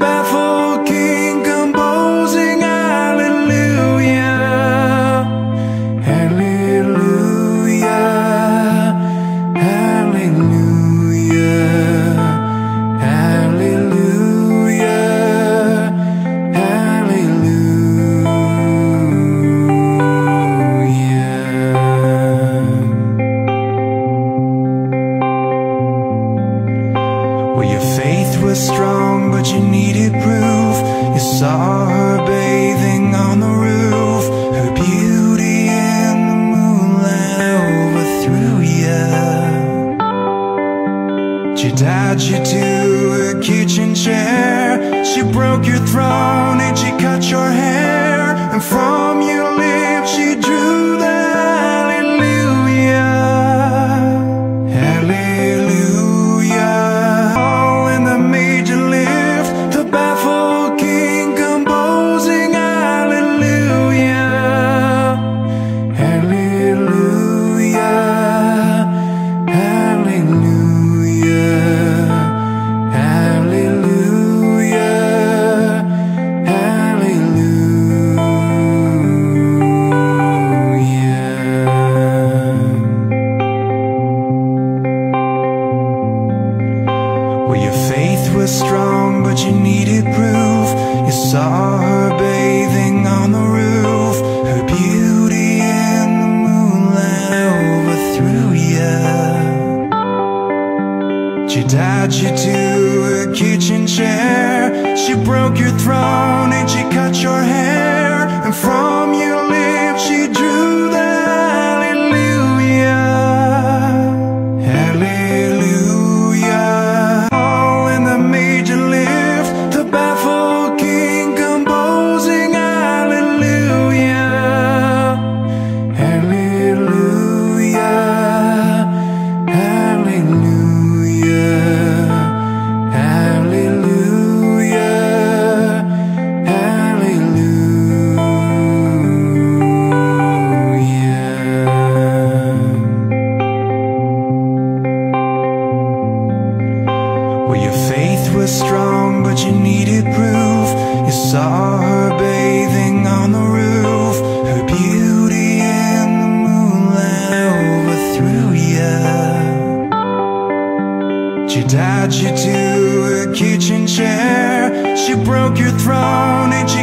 baffled was strong, but you needed proof. You saw her bathing on the roof. Her beauty in the moonlight overthrew you. She tied you to a kitchen chair. She broke your throne was strong, but you needed proof. You saw her bathing on the roof. Her beauty in the moonlight overthrew you. She tied you to a kitchen chair. She broke your throne and she cut your faith was strong, but you needed proof. You saw her bathing on the roof. Her beauty in the moonlight overthrew you. She tied you to a kitchen chair. She broke your throne and she